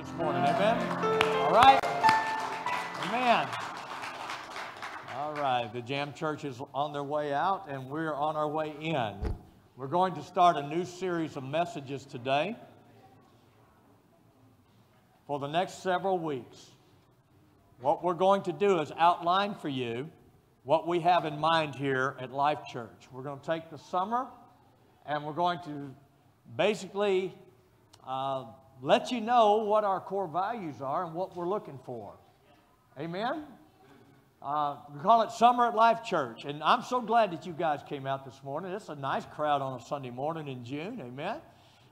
this morning. Amen. All right. Amen. All right. The Jam Church is on their way out, and we're on our way in. We're going to start a new series of messages today for the next several weeks. What we're going to do is outline for you what we have in mind here at Life Church. We're going to take the summer and we're going to basically uh, let you know what our core values are and what we're looking for. Amen? Uh, we call it Summer at Life Church. And I'm so glad that you guys came out this morning. It's a nice crowd on a Sunday morning in June. Amen?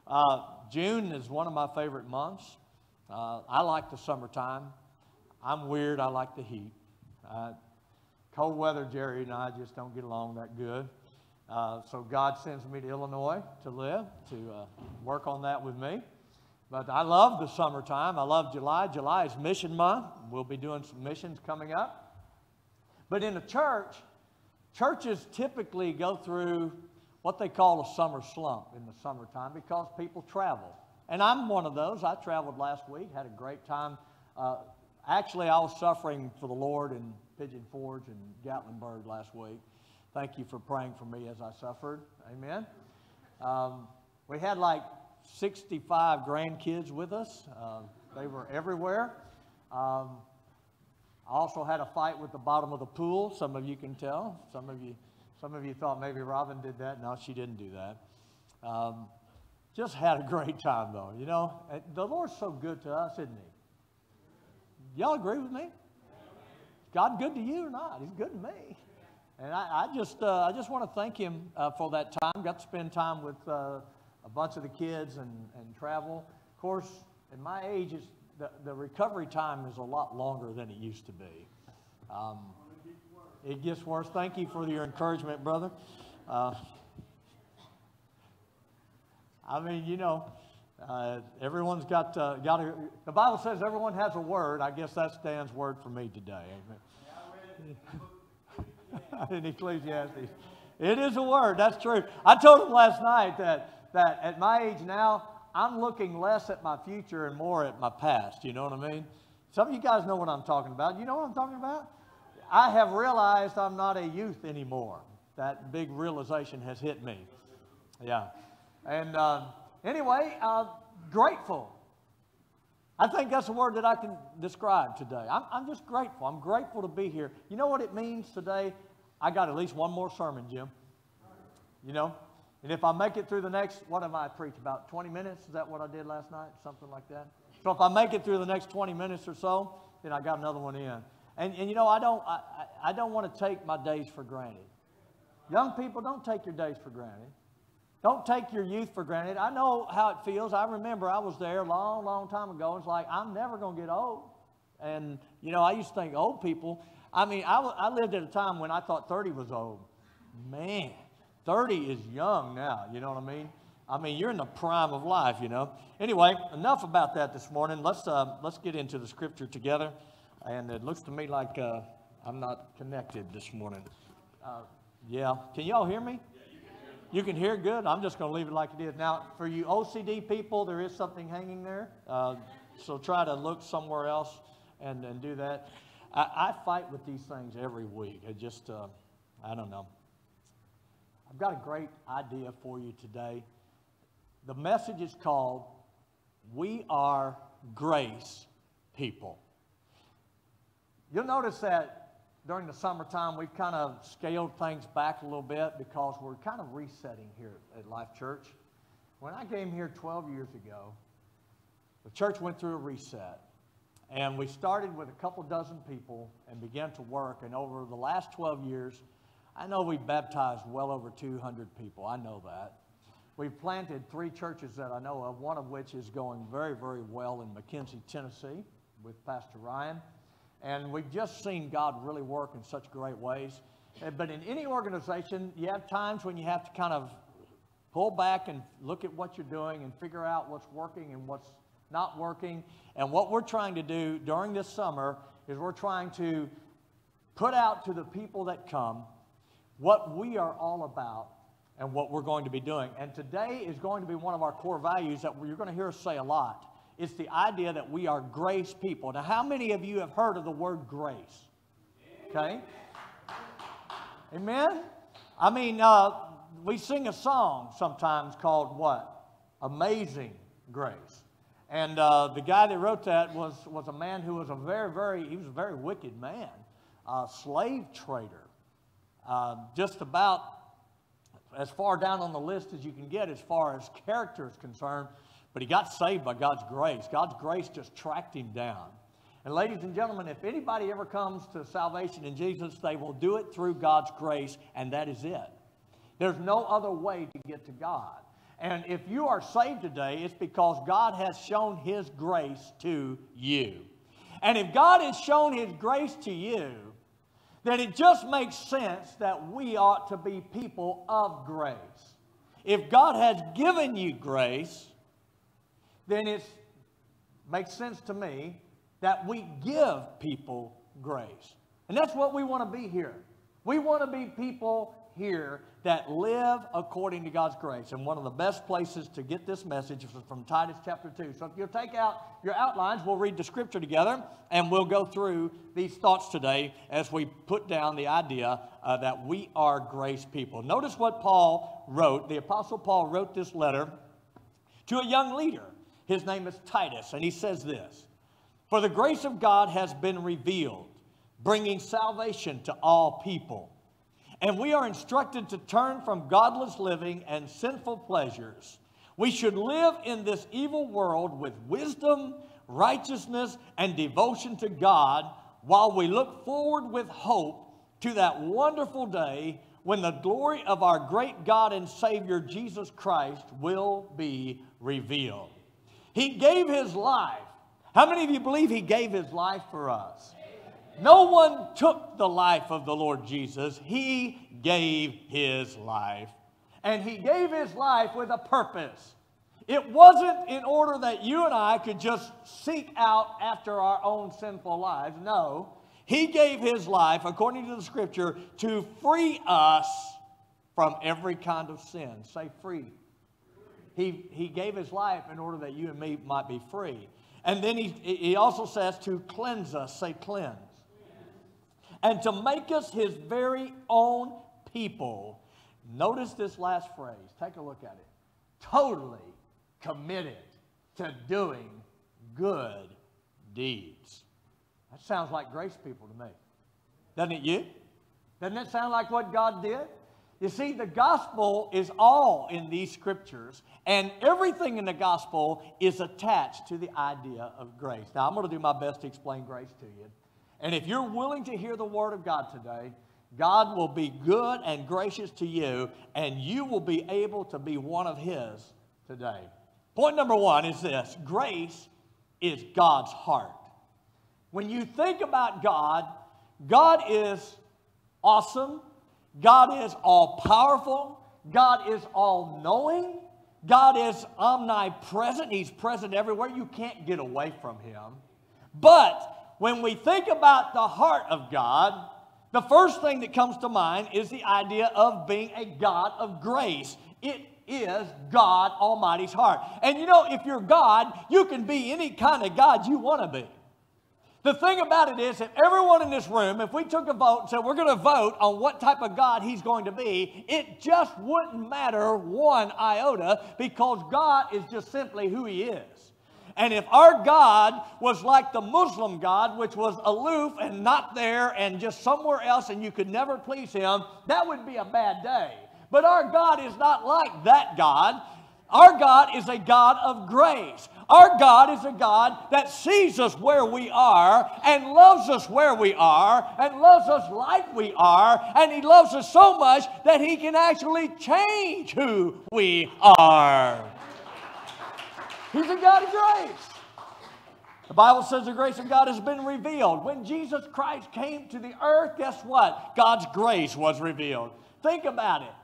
Uh, June is one of my favorite months. Uh, I like the summertime. I'm weird. I like the heat. Uh, cold weather, Jerry and I just don't get along that good. Uh, so God sends me to Illinois to live, to uh, work on that with me. But I love the summertime. I love July. July is mission month. We'll be doing some missions coming up. But in a church, churches typically go through what they call a summer slump in the summertime because people travel. And I'm one of those. I traveled last week, had a great time. Uh, actually, I was suffering for the Lord in Pigeon Forge and Gatlinburg last week. Thank you for praying for me as I suffered. Amen. Um, we had like 65 grandkids with us. Uh, they were everywhere. Um, I also had a fight with the bottom of the pool. Some of you can tell. Some of you, some of you thought maybe Robin did that. No, she didn't do that. Um, just had a great time though. You know, the Lord's so good to us, isn't He? Y'all agree with me? Is God good to you or not? He's good to me. And I, I just, uh, I just want to thank Him uh, for that time. Got to spend time with. A bunch of the kids and, and travel. Of course, in my age, it's, the, the recovery time is a lot longer than it used to be. Um, it gets worse. Thank you for your encouragement, brother. Uh, I mean, you know, uh, everyone's got, uh, got a, the Bible says everyone has a word. I guess that's Dan's word for me today. Amen. in Ecclesiastes. It is a word, that's true. I told him last night that that at my age now, I'm looking less at my future and more at my past. You know what I mean? Some of you guys know what I'm talking about. You know what I'm talking about? I have realized I'm not a youth anymore. That big realization has hit me. Yeah. And uh, anyway, uh, grateful. I think that's a word that I can describe today. I'm, I'm just grateful. I'm grateful to be here. You know what it means today? I got at least one more sermon, Jim. You know? And if I make it through the next, what have I preached? About 20 minutes? Is that what I did last night? Something like that? So if I make it through the next 20 minutes or so, then I got another one in. And, and you know, I don't, I, I don't want to take my days for granted. Young people, don't take your days for granted. Don't take your youth for granted. I know how it feels. I remember I was there a long, long time ago. It's like, I'm never going to get old. And, you know, I used to think old people, I mean, I, I lived at a time when I thought 30 was old. Man, 30 is young now, you know what I mean? I mean, you're in the prime of life, you know. Anyway, enough about that this morning. Let's, uh, let's get into the scripture together. And it looks to me like uh, I'm not connected this morning. Uh, yeah. Can y'all hear me? You can hear good. I'm just going to leave it like it is. Now, for you OCD people, there is something hanging there. Uh, so try to look somewhere else and, and do that. I, I fight with these things every week. I just, uh, I don't know. I've got a great idea for you today. The message is called We Are Grace People. You'll notice that during the summertime, we've kind of scaled things back a little bit because we're kind of resetting here at Life Church. When I came here 12 years ago, the church went through a reset. And we started with a couple dozen people and began to work. And over the last 12 years, I know we baptized well over 200 people. I know that. We've planted three churches that I know of, one of which is going very, very well in McKenzie, Tennessee, with Pastor Ryan. And we've just seen God really work in such great ways. But in any organization, you have times when you have to kind of pull back and look at what you're doing and figure out what's working and what's not working. And what we're trying to do during this summer is we're trying to put out to the people that come what we are all about and what we're going to be doing. And today is going to be one of our core values that you're going to hear us say a lot. It's the idea that we are grace people. Now, how many of you have heard of the word grace? Okay? Amen? I mean, uh, we sing a song sometimes called what? Amazing Grace. And uh, the guy that wrote that was, was a man who was a very, very, he was a very wicked man, a slave trader. Uh, just about as far down on the list as you can get as far as character is concerned, but he got saved by God's grace. God's grace just tracked him down. And, ladies and gentlemen, if anybody ever comes to salvation in Jesus, they will do it through God's grace, and that is it. There's no other way to get to God. And if you are saved today, it's because God has shown His grace to you. And if God has shown His grace to you, then it just makes sense that we ought to be people of grace. If God has given you grace, then it makes sense to me that we give people grace. And that's what we want to be here. We want to be people here that live according to God's grace. And one of the best places to get this message is from Titus chapter 2. So if you'll take out your outlines, we'll read the scripture together and we'll go through these thoughts today as we put down the idea uh, that we are grace people. Notice what Paul wrote. The Apostle Paul wrote this letter to a young leader. His name is Titus, and he says this For the grace of God has been revealed, bringing salvation to all people and we are instructed to turn from godless living and sinful pleasures. We should live in this evil world with wisdom, righteousness, and devotion to God while we look forward with hope to that wonderful day when the glory of our great God and Savior Jesus Christ will be revealed. He gave his life. How many of you believe he gave his life for us? No one took the life of the Lord Jesus. He gave his life. And he gave his life with a purpose. It wasn't in order that you and I could just seek out after our own sinful lives. No. He gave his life, according to the scripture, to free us from every kind of sin. Say free. He, he gave his life in order that you and me might be free. And then he, he also says to cleanse us. Say cleanse and to make us his very own people. Notice this last phrase. Take a look at it. Totally committed to doing good deeds. That sounds like grace people to me. Doesn't it you? Doesn't it sound like what God did? You see, the gospel is all in these scriptures, and everything in the gospel is attached to the idea of grace. Now, I'm going to do my best to explain grace to you. And if you're willing to hear the word of God today, God will be good and gracious to you, and you will be able to be one of His today. Point number one is this grace is God's heart. When you think about God, God is awesome, God is all powerful, God is all knowing, God is omnipresent, He's present everywhere. You can't get away from Him. But when we think about the heart of God, the first thing that comes to mind is the idea of being a God of grace. It is God Almighty's heart. And you know, if you're God, you can be any kind of God you want to be. The thing about it is if everyone in this room, if we took a vote and said we're going to vote on what type of God he's going to be, it just wouldn't matter one iota because God is just simply who he is. And if our God was like the Muslim God, which was aloof and not there and just somewhere else and you could never please him, that would be a bad day. But our God is not like that God. Our God is a God of grace. Our God is a God that sees us where we are and loves us where we are and loves us like we are. And He loves us so much that He can actually change who we are. He's a God of grace. The Bible says the grace of God has been revealed. When Jesus Christ came to the earth, guess what? God's grace was revealed. Think about it.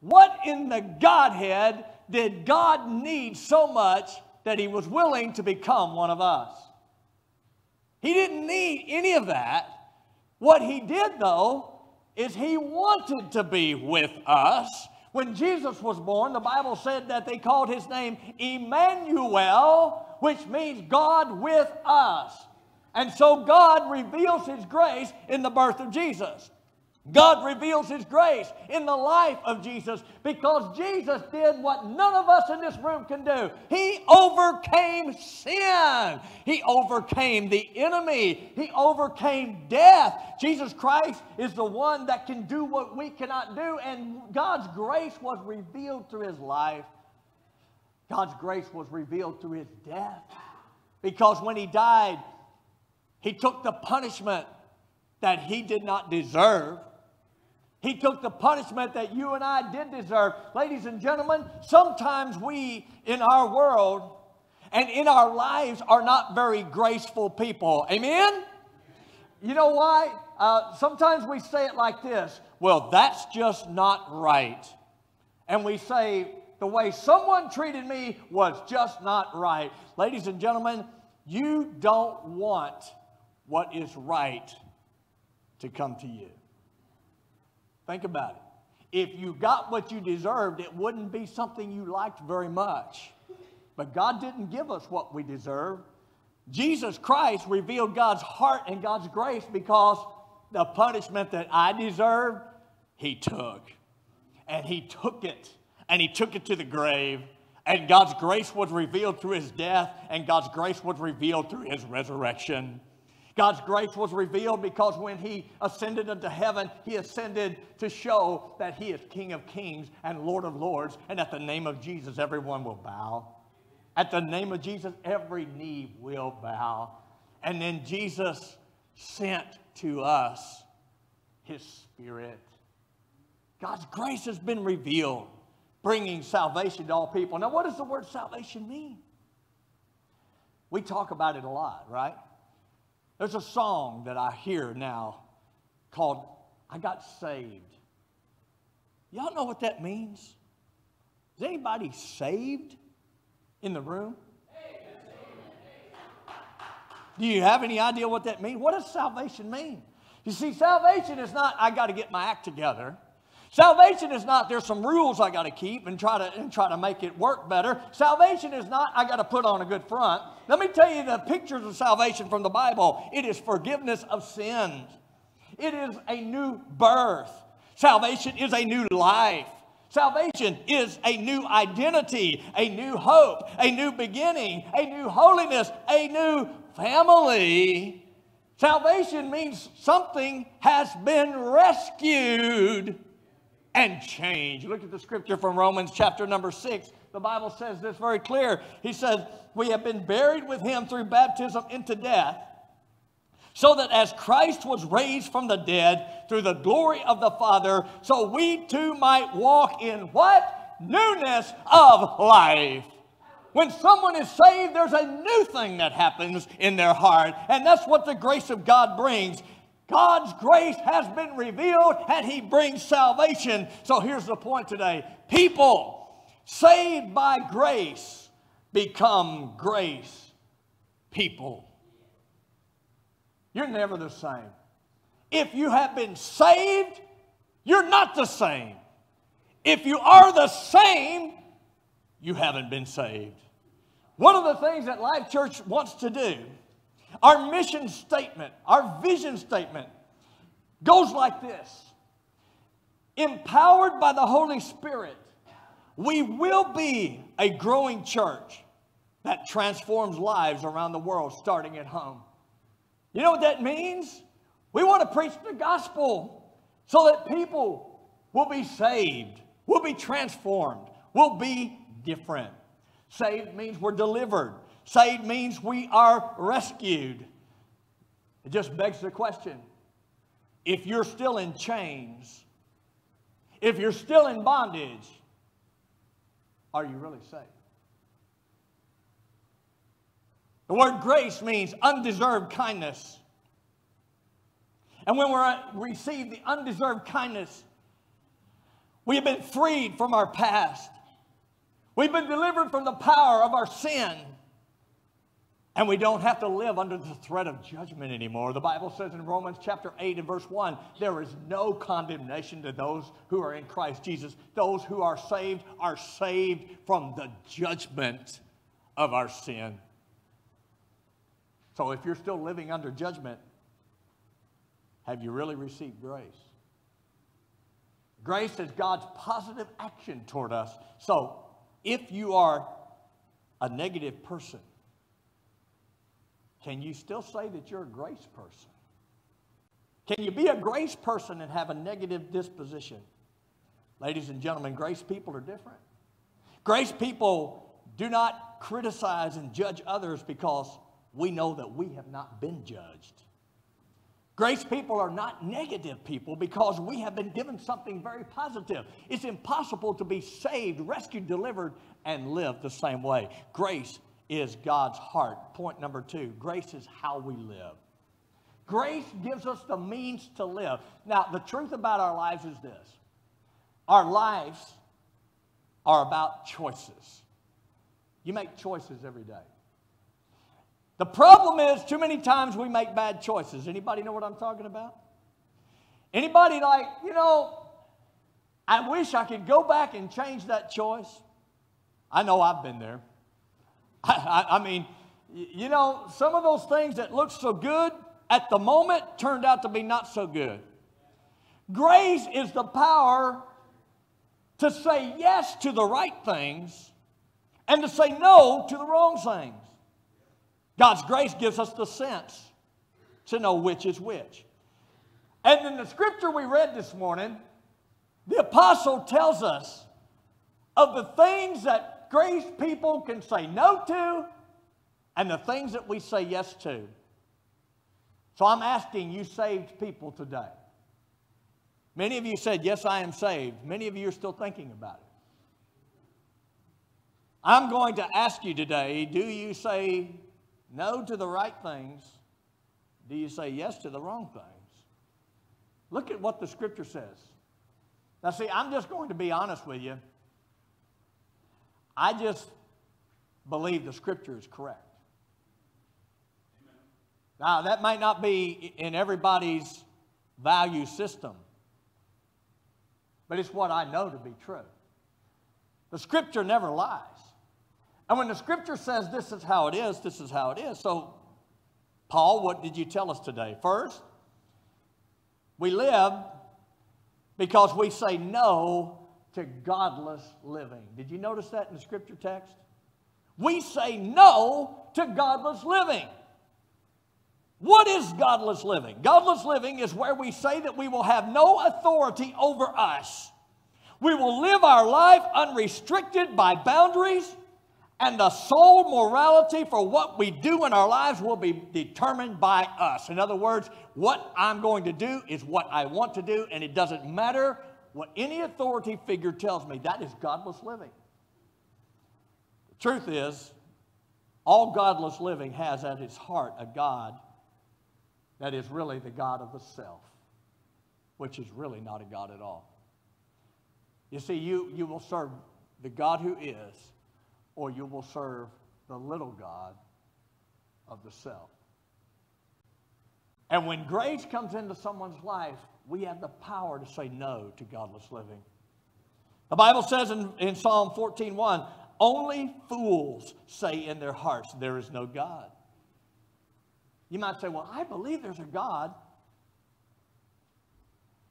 What in the Godhead did God need so much that he was willing to become one of us? He didn't need any of that. What he did, though, is he wanted to be with us. When Jesus was born, the Bible said that they called his name Emmanuel, which means God with us. And so God reveals His grace in the birth of Jesus. God reveals His grace in the life of Jesus because Jesus did what none of us in this room can do. He overcame sin, He overcame the enemy, He overcame death. Jesus Christ is the one that can do what we cannot do, and God's grace was revealed through His life. God's grace was revealed through His death because when He died, He took the punishment that He did not deserve. He took the punishment that you and I did deserve. Ladies and gentlemen, sometimes we in our world and in our lives are not very graceful people. Amen? You know why? Uh, sometimes we say it like this well, that's just not right. And we say, the way someone treated me was just not right. Ladies and gentlemen, you don't want what is right to come to you. Think about it. If you got what you deserved, it wouldn't be something you liked very much. But God didn't give us what we deserved. Jesus Christ revealed God's heart and God's grace because the punishment that I deserved, He took. And He took it. And He took it to the grave. And God's grace was revealed through His death, and God's grace was revealed through His resurrection. God's grace was revealed because when he ascended into heaven, he ascended to show that he is King of kings and Lord of lords, and at the name of Jesus, everyone will bow. At the name of Jesus, every knee will bow. And then Jesus sent to us his Spirit. God's grace has been revealed, bringing salvation to all people. Now, what does the word salvation mean? We talk about it a lot, right? There's a song that I hear now called I Got Saved. Y'all know what that means? Is anybody saved in the room? Do you have any idea what that means? What does salvation mean? You see, salvation is not, I got to get my act together. Salvation is not there's some rules I got to keep and try to and try to make it work better. Salvation is not I got to put on a good front. Let me tell you the pictures of salvation from the Bible. It is forgiveness of sins. It is a new birth. Salvation is a new life. Salvation is a new identity, a new hope, a new beginning, a new holiness, a new family. Salvation means something has been rescued and change. Look at the scripture from Romans chapter number six. The Bible says this very clear. He says, We have been buried with him through baptism into death, so that as Christ was raised from the dead through the glory of the Father, so we too might walk in what? Newness of life. When someone is saved, there's a new thing that happens in their heart. And that's what the grace of God brings. God's grace has been revealed and He brings salvation. So here's the point today people saved by grace become grace people. You're never the same. If you have been saved, you're not the same. If you are the same, you haven't been saved. One of the things that Life Church wants to do our mission statement, our vision statement goes like this Empowered by the Holy Spirit, we will be a growing church that transforms lives around the world, starting at home. You know what that means? We want to preach the gospel so that people will be saved, will be transformed, will be different. Saved means we're delivered. Saved means we are rescued. It just begs the question if you're still in chains, if you're still in bondage, are you really saved? The word grace means undeserved kindness. And when we receive the undeserved kindness, we have been freed from our past. We've been delivered from the power of our sin. And we don't have to live under the threat of judgment anymore. The Bible says in Romans chapter 8 and verse 1 there is no condemnation to those who are in Christ Jesus. Those who are saved are saved from the judgment of our sin. So if you're still living under judgment, have you really received grace? Grace is God's positive action toward us. So if you are a negative person, can you still say that you're a grace person? Can you be a grace person and have a negative disposition? Ladies and gentlemen, grace people are different. Grace people do not criticize and judge others because we know that we have not been judged. Grace people are not negative people because we have been given something very positive. It's impossible to be saved, rescued, delivered, and live the same way. Grace is God's heart. Point number two grace is how we live. Grace gives us the means to live. Now, the truth about our lives is this our lives are about choices. You make choices every day. The problem is too many times we make bad choices. Anybody know what I'm talking about? Anybody like, you know, I wish I could go back and change that choice. I know I've been there. I, I, I mean, you know, some of those things that look so good at the moment turned out to be not so good. Grace is the power to say yes to the right things and to say no to the wrong things. God's grace gives us the sense to know which is which. And in the scripture we read this morning, the apostle tells us of the things that grace people can say no to and the things that we say yes to. So I'm asking you, saved people today. Many of you said, Yes, I am saved. Many of you are still thinking about it. I'm going to ask you today do you say no to the right things? Do you say yes to the wrong things? Look at what the scripture says. Now, see, I'm just going to be honest with you. I just believe the scripture is correct. Now, that might not be in everybody's value system, but it's what I know to be true. The scripture never lies. And when the scripture says this is how it is, this is how it is. So, Paul, what did you tell us today? First, we live because we say no to godless living. Did you notice that in the scripture text? We say no to godless living. What is godless living? Godless living is where we say that we will have no authority over us. We will live our life unrestricted by boundaries and the sole morality for what we do in our lives will be determined by us. In other words, what I'm going to do is what I want to do, and it doesn't matter what any authority figure tells me. That is godless living. The truth is, all godless living has at its heart a God that is really the God of the self, which is really not a God at all. You see, you, you will serve the God who is or you will serve the little God of the self. And when grace comes into someone's life, we have the power to say no to godless living. The Bible says in, in Psalm 14:1, only fools say in their hearts, There is no God. You might say, Well, I believe there's a God.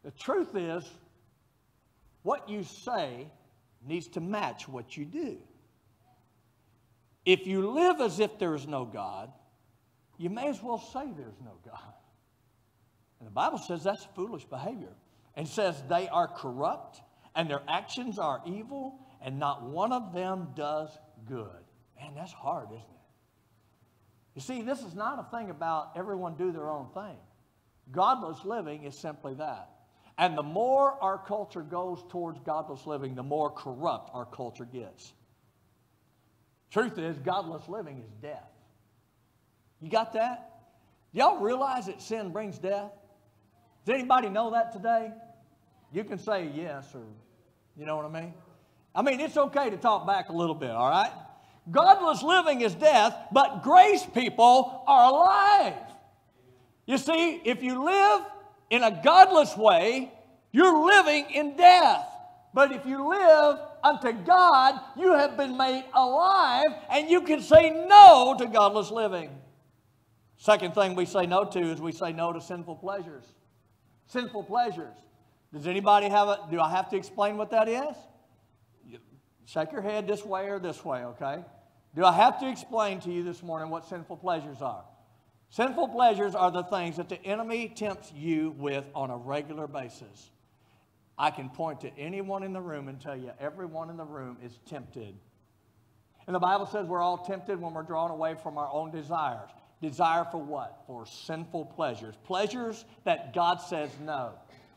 The truth is, what you say needs to match what you do. If you live as if there is no God, you may as well say there's no God. And the Bible says that's foolish behavior. And says they are corrupt and their actions are evil and not one of them does good. Man, that's hard, isn't it? You see, this is not a thing about everyone do their own thing. Godless living is simply that. And the more our culture goes towards godless living, the more corrupt our culture gets. Truth is, godless living is death. You got that? Y'all realize that sin brings death? Does anybody know that today? You can say yes or, you know what I mean? I mean, it's okay to talk back a little bit, all right? Godless living is death, but grace people are alive. You see, if you live in a godless way, you're living in death. But if you live unto God, you have been made alive and you can say no to godless living. Second thing we say no to is we say no to sinful pleasures. Sinful pleasures. Does anybody have a, do I have to explain what that is? You shake your head this way or this way, okay? Do I have to explain to you this morning what sinful pleasures are? Sinful pleasures are the things that the enemy tempts you with on a regular basis. I can point to anyone in the room and tell you everyone in the room is tempted. And the Bible says we're all tempted when we're drawn away from our own desires. Desire for what? For sinful pleasures. Pleasures that God says no.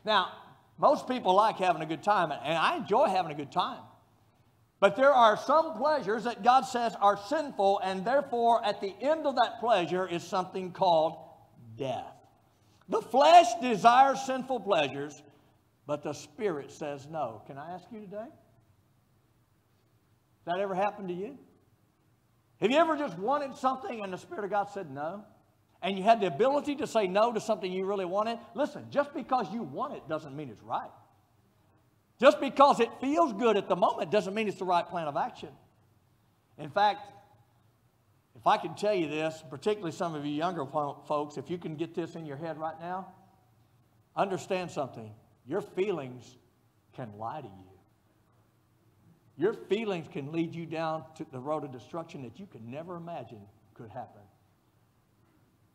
Now, most people like having a good time, and I enjoy having a good time. But there are some pleasures that God says are sinful, and therefore, at the end of that pleasure is something called death. The flesh desires sinful pleasures, but the spirit says no. Can I ask you today? That ever happened to you? Have you ever just wanted something and the Spirit of God said no? And you had the ability to say no to something you really wanted? Listen, just because you want it doesn't mean it's right. Just because it feels good at the moment doesn't mean it's the right plan of action. In fact, if I can tell you this, particularly some of you younger folks, if you can get this in your head right now, understand something. Your feelings can lie to you. Your feelings can lead you down to the road of destruction that you could never imagine could happen.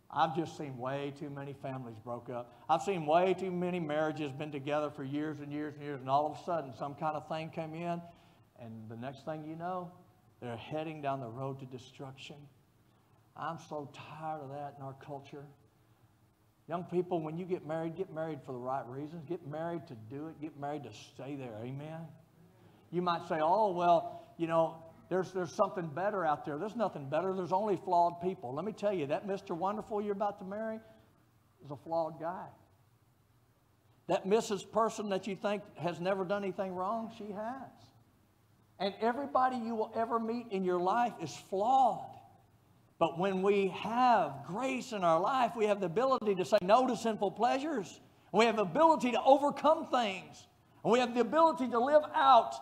I've just seen way too many families broke up. I've seen way too many marriages been together for years and years and years, and all of a sudden some kind of thing came in, and the next thing you know, they're heading down the road to destruction. I'm so tired of that in our culture. Young people, when you get married, get married for the right reasons. Get married to do it. Get married to stay there. Amen. You might say, oh, well, you know, there's, there's something better out there. There's nothing better. There's only flawed people. Let me tell you, that Mr. Wonderful you're about to marry is a flawed guy. That Mrs. Person that you think has never done anything wrong, she has. And everybody you will ever meet in your life is flawed. But when we have grace in our life, we have the ability to say no to sinful pleasures. We have the ability to overcome things. And we have the ability to live out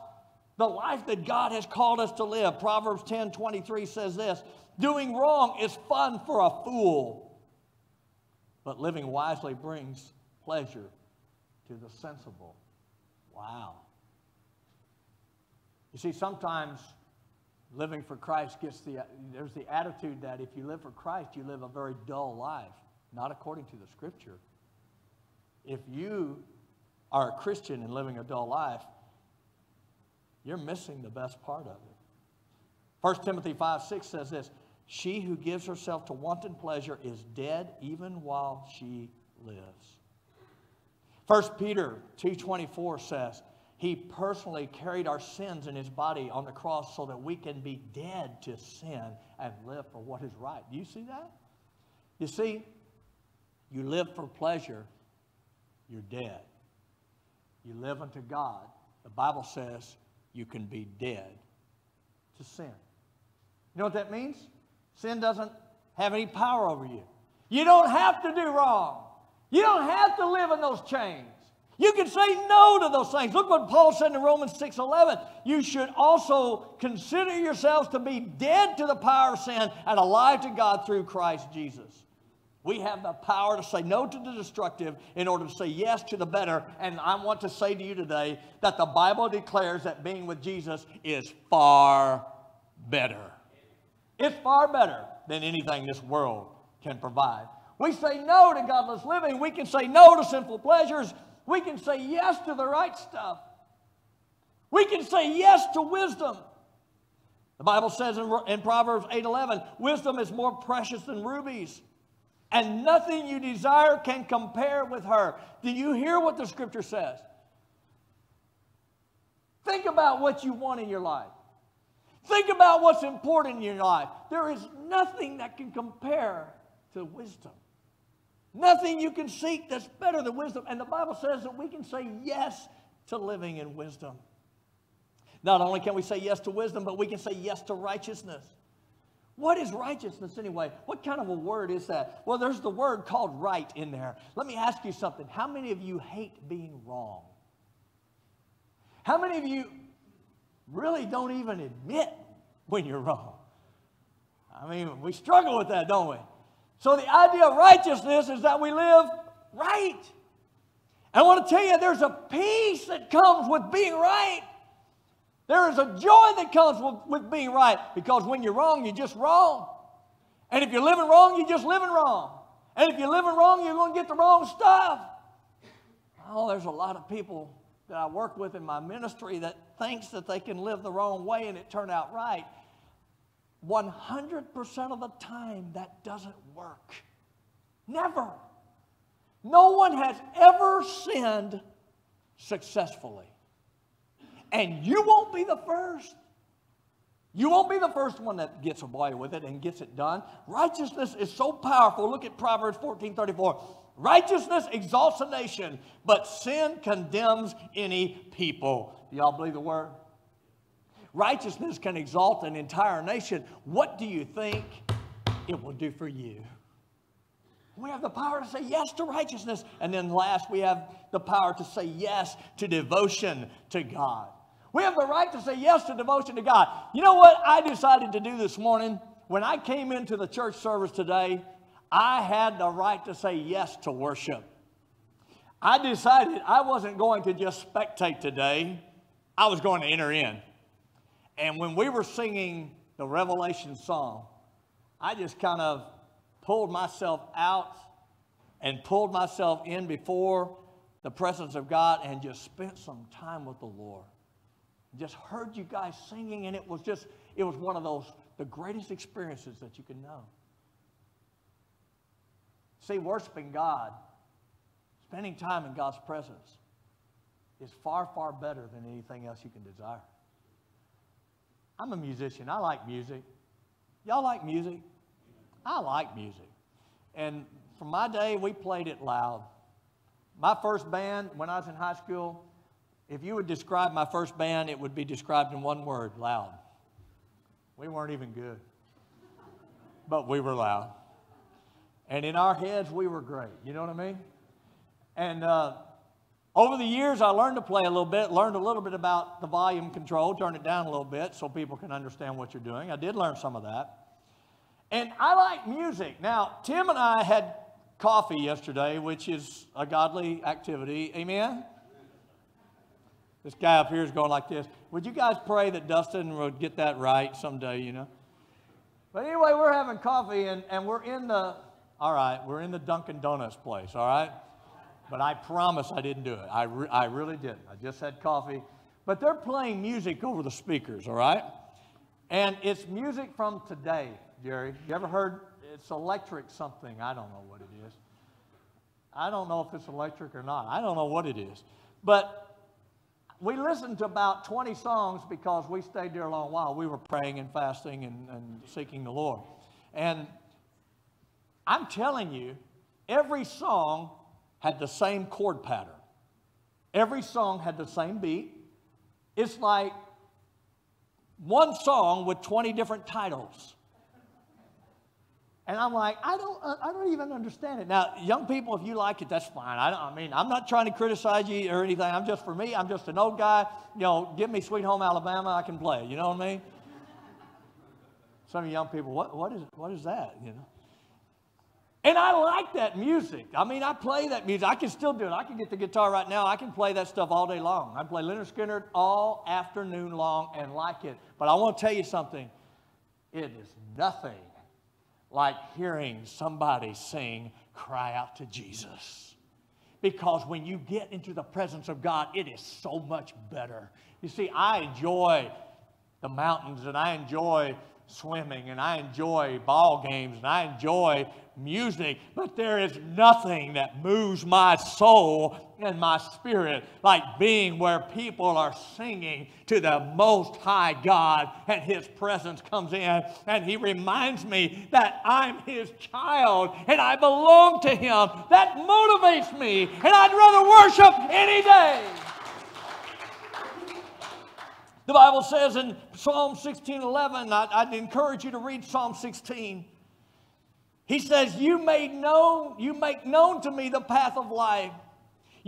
the life that God has called us to live. Proverbs 10 23 says this Doing wrong is fun for a fool, but living wisely brings pleasure to the sensible. Wow. You see, sometimes living for Christ gets the, there's the attitude that if you live for Christ, you live a very dull life, not according to the scripture. If you are a Christian and living a dull life, you're missing the best part of it. 1 Timothy 5 6 says this She who gives herself to wanton pleasure is dead even while she lives. 1 Peter 2.24 says, He personally carried our sins in His body on the cross so that we can be dead to sin and live for what is right. Do you see that? You see, you live for pleasure, you're dead. You live unto God. The Bible says you can be dead to sin. You know what that means? Sin doesn't have any power over you. You don't have to do wrong. You don't have to live in those chains. You can say no to those things. Look what Paul said in Romans 6:11. You should also consider yourselves to be dead to the power of sin and alive to God through Christ Jesus. We have the power to say no to the destructive in order to say yes to the better. And I want to say to you today that the Bible declares that being with Jesus is far better. It's far better than anything this world can provide. We say no to godless living. We can say no to sinful pleasures. We can say yes to the right stuff. We can say yes to wisdom. The Bible says in, in Proverbs 8:11, wisdom is more precious than rubies and nothing you desire can compare with her. Do you hear what the scripture says? Think about what you want in your life. Think about what's important in your life. There is nothing that can compare to wisdom. Nothing you can seek that's better than wisdom. And the Bible says that we can say yes to living in wisdom. Not only can we say yes to wisdom, but we can say yes to righteousness. What is righteousness anyway? What kind of a word is that? Well, there's the word called right in there. Let me ask you something. How many of you hate being wrong? How many of you really don't even admit when you're wrong? I mean, we struggle with that, don't we? So the idea of righteousness is that we live right. I want to tell you, there's a peace that comes with being right. There is a joy that comes with, with being right because when you're wrong, you're just wrong. And if you're living wrong, you're just living wrong. And if you're living wrong, you're going to get the wrong stuff. Oh, there's a lot of people that I work with in my ministry that thinks that they can live the wrong way and it turned out right. 100% of the time, that doesn't work. Never. No one has ever sinned successfully. And you won't be the first. You won't be the first one that gets away with it and gets it done. Righteousness is so powerful. Look at Proverbs 14 34. Righteousness exalts a nation, but sin condemns any people. Do y'all believe the word? Righteousness can exalt an entire nation. What do you think it will do for you? We have the power to say yes to righteousness. And then last, we have the power to say yes to devotion to God. We have the right to say yes to devotion to God. You know what I decided to do this morning? When I came into the church service today, I had the right to say yes to worship. I decided I wasn't going to just spectate today, I was going to enter in. And when we were singing the Revelation song, I just kind of pulled myself out and pulled myself in before the presence of God and just spent some time with the Lord. Just heard you guys singing, and it was just, it was one of those, the greatest experiences that you can know. See, worshiping God, spending time in God's presence, is far, far better than anything else you can desire. I'm a musician. I like music. Y'all like music? I like music. And from my day, we played it loud. My first band, when I was in high school, if you would describe my first band, it would be described in one word loud. We weren't even good, but we were loud. And in our heads, we were great. You know what I mean? And uh, over the years, I learned to play a little bit, learned a little bit about the volume control, turn it down a little bit so people can understand what you're doing. I did learn some of that. And I like music. Now, Tim and I had coffee yesterday, which is a godly activity. Amen? This guy up here is going like this. Would you guys pray that Dustin would get that right someday, you know? But anyway, we're having coffee and, and we're in the, all right, we're in the Dunkin' Donuts place, all right? But I promise I didn't do it. I, re- I really didn't. I just had coffee. But they're playing music over the speakers, all right? And it's music from today, Jerry. You ever heard it's electric something? I don't know what it is. I don't know if it's electric or not. I don't know what it is. But we listened to about 20 songs because we stayed there a long while. We were praying and fasting and, and seeking the Lord. And I'm telling you, every song had the same chord pattern. Every song had the same beat. It's like one song with 20 different titles. And I'm like, I don't, uh, I don't even understand it. Now, young people, if you like it, that's fine. I, I, mean, I'm not trying to criticize you or anything. I'm just for me. I'm just an old guy. You know, give me Sweet Home Alabama, I can play. You know what I mean? Some of you young people, what, what is, what is that? You know. And I like that music. I mean, I play that music. I can still do it. I can get the guitar right now. I can play that stuff all day long. I play Lynyrd Skynyrd all afternoon long and like it. But I want to tell you something. It is nothing like hearing somebody sing, Cry Out to Jesus. Because when you get into the presence of God, it is so much better. You see, I enjoy the mountains and I enjoy swimming and I enjoy ball games and I enjoy music, but there is nothing that moves my soul and my spirit like being where people are singing to the Most High God and His presence comes in and He reminds me that I'm His child and I belong to Him. That motivates me and I'd rather worship any day. The Bible says in Psalm 16 11, I'd, I'd encourage you to read Psalm 16. He says, You made known, you make known to me the path of life.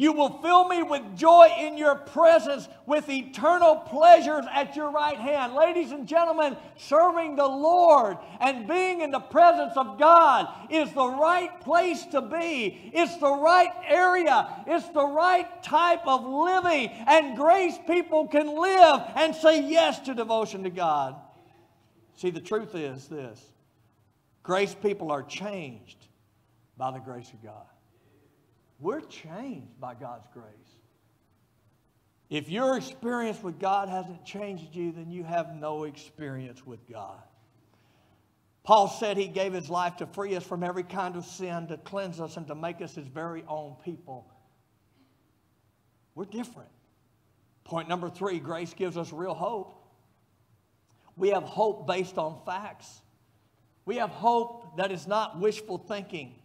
You will fill me with joy in your presence, with eternal pleasures at your right hand. Ladies and gentlemen, serving the Lord and being in the presence of God is the right place to be. It's the right area. It's the right type of living. And grace people can live and say yes to devotion to God. See, the truth is this grace people are changed by the grace of God. We're changed by God's grace. If your experience with God hasn't changed you, then you have no experience with God. Paul said he gave his life to free us from every kind of sin, to cleanse us, and to make us his very own people. We're different. Point number three grace gives us real hope. We have hope based on facts. We have hope that is not wishful thinking.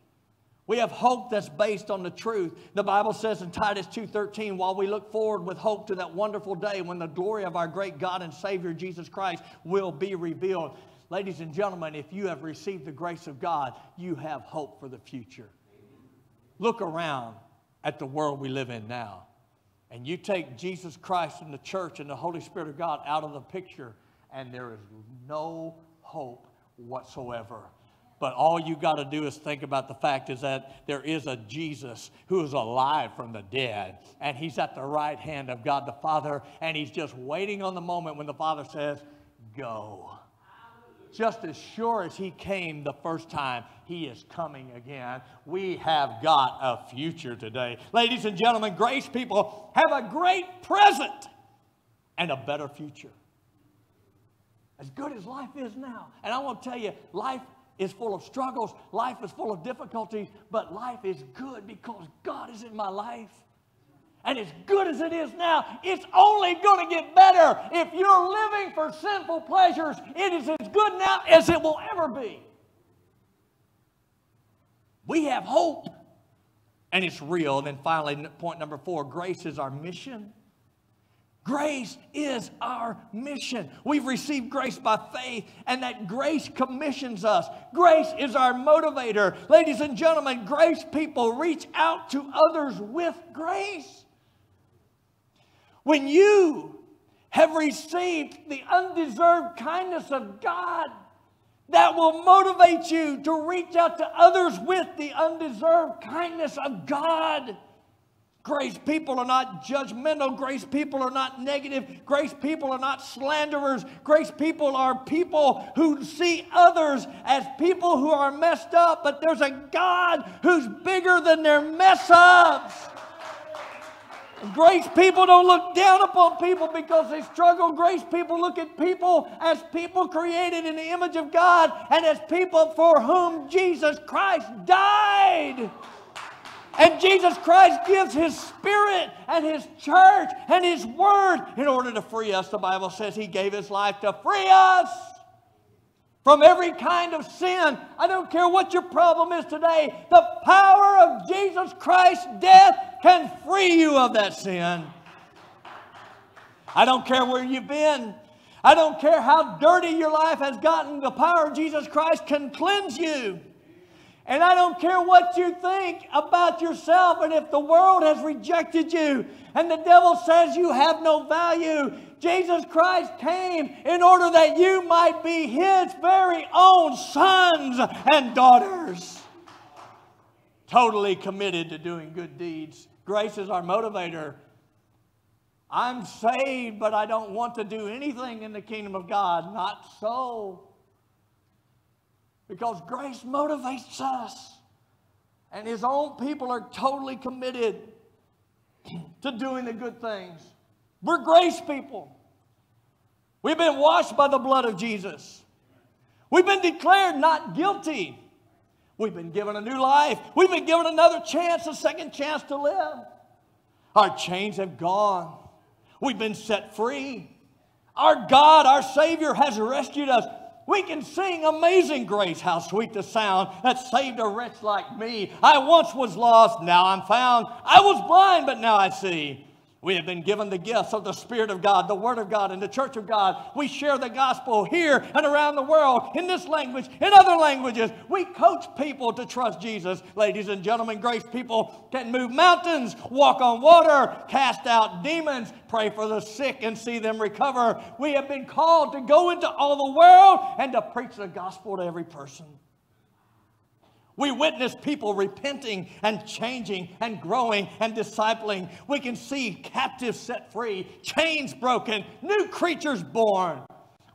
We have hope that's based on the truth. The Bible says in Titus 2:13, while we look forward with hope to that wonderful day when the glory of our great God and Savior Jesus Christ will be revealed. Ladies and gentlemen, if you have received the grace of God, you have hope for the future. Look around at the world we live in now, and you take Jesus Christ and the church and the Holy Spirit of God out of the picture, and there is no hope whatsoever. But all you got to do is think about the fact is that there is a Jesus who is alive from the dead, and he's at the right hand of God the Father, and he's just waiting on the moment when the Father says, Go. Just as sure as he came the first time, he is coming again. We have got a future today. Ladies and gentlemen, grace people have a great present and a better future. As good as life is now. And I want to tell you, life is full of struggles, life is full of difficulties, but life is good because God is in my life. And as good as it is now, it's only going to get better. If you're living for sinful pleasures, it is as good now as it will ever be. We have hope, and it's real. And then finally, point number four grace is our mission. Grace is our mission. We've received grace by faith, and that grace commissions us. Grace is our motivator. Ladies and gentlemen, grace people reach out to others with grace. When you have received the undeserved kindness of God, that will motivate you to reach out to others with the undeserved kindness of God. Grace people are not judgmental. Grace people are not negative. Grace people are not slanderers. Grace people are people who see others as people who are messed up, but there's a God who's bigger than their mess ups. Grace people don't look down upon people because they struggle. Grace people look at people as people created in the image of God and as people for whom Jesus Christ died. And Jesus Christ gives His Spirit and His church and His Word in order to free us. The Bible says He gave His life to free us from every kind of sin. I don't care what your problem is today, the power of Jesus Christ's death can free you of that sin. I don't care where you've been. I don't care how dirty your life has gotten. The power of Jesus Christ can cleanse you. And I don't care what you think about yourself and if the world has rejected you and the devil says you have no value. Jesus Christ came in order that you might be his very own sons and daughters. Totally committed to doing good deeds. Grace is our motivator. I'm saved, but I don't want to do anything in the kingdom of God. Not so. Because grace motivates us. And his own people are totally committed to doing the good things. We're grace people. We've been washed by the blood of Jesus. We've been declared not guilty. We've been given a new life. We've been given another chance, a second chance to live. Our chains have gone. We've been set free. Our God, our Savior, has rescued us. We can sing Amazing Grace, how sweet the sound that saved a wretch like me. I once was lost, now I'm found. I was blind, but now I see. We have been given the gifts of the Spirit of God, the Word of God, and the Church of God. We share the gospel here and around the world, in this language, in other languages. We coach people to trust Jesus. Ladies and gentlemen, grace people can move mountains, walk on water, cast out demons, pray for the sick, and see them recover. We have been called to go into all the world and to preach the gospel to every person. We witness people repenting and changing and growing and discipling. We can see captives set free, chains broken, new creatures born.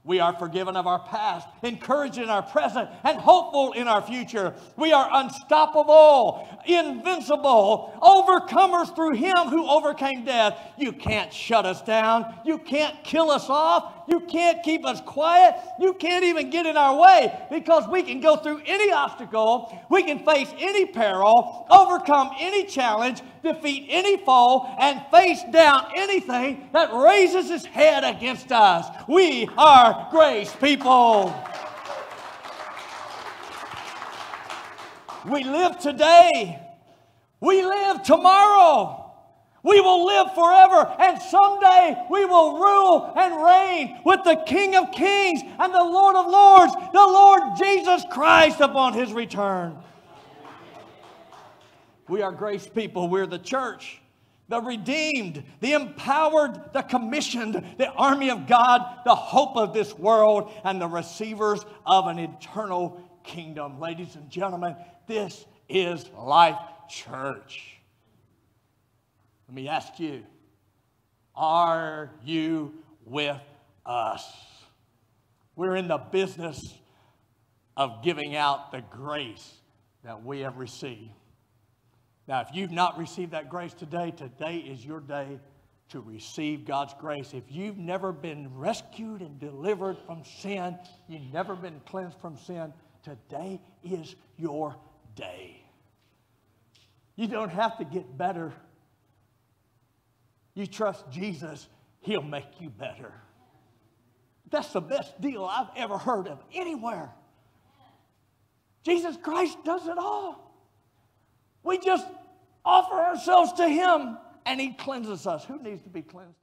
We are forgiven of our past, encouraged in our present, and hopeful in our future. We are unstoppable, invincible, overcomers through Him who overcame death. You can't shut us down. You can't kill us off. You can't keep us quiet. You can't even get in our way because we can go through any obstacle. We can face any peril, overcome any challenge, defeat any foe, and face down anything that raises its head against us. We are grace people. We live today. We live tomorrow. We will live forever, and someday we will rule and reign with the King of Kings and the Lord of Lords, the Lord Jesus Christ, upon his return. We are grace people. We're the church, the redeemed, the empowered, the commissioned, the army of God, the hope of this world, and the receivers of an eternal kingdom. Ladies and gentlemen, this is Life Church. Let me ask you are you with us? We're in the business of giving out the grace that we have received. Now, if you've not received that grace today, today is your day to receive God's grace. If you've never been rescued and delivered from sin, you've never been cleansed from sin, today is your day. You don't have to get better. You trust Jesus, He'll make you better. That's the best deal I've ever heard of anywhere. Jesus Christ does it all. We just offer ourselves to Him and He cleanses us. Who needs to be cleansed?